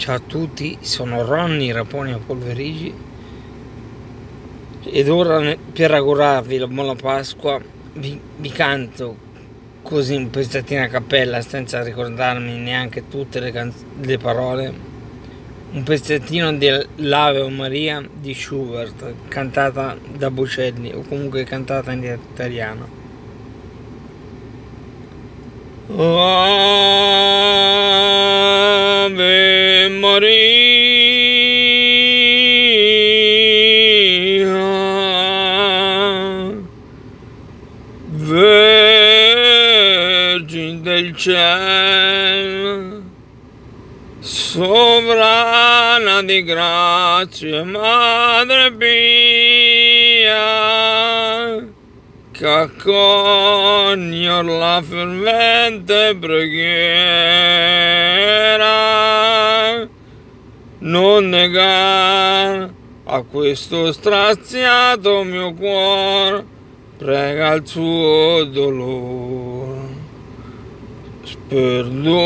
Ciao a tutti, sono Ronny Raponi a Polverigi. Ed ora per augurarvi la buona Pasqua vi, vi canto così un pezzettino a cappella senza ricordarmi neanche tutte le, le parole. Un pezzettino dell'Ave Maria di Schubert cantata da Bocelli o comunque cantata in italiano. Ave Maria, Vergine del cielo, sovrana di grazia, Madre Pia, che accoglie la fervente preghiera, non negare a questo straziato mio cuore, prega il suo dolore. Sperduta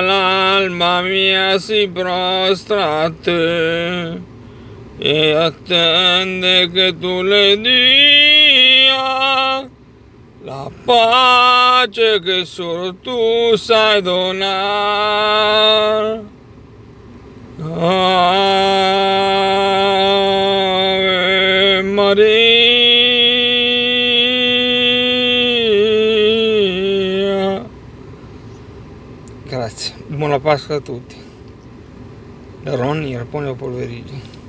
l'alma mia si prostra a te e attende che tu le dia la pace che solo tu sai donare. Maria. Grazie, buona Pasqua a tutti. Da Ronny Rapone Polverigi.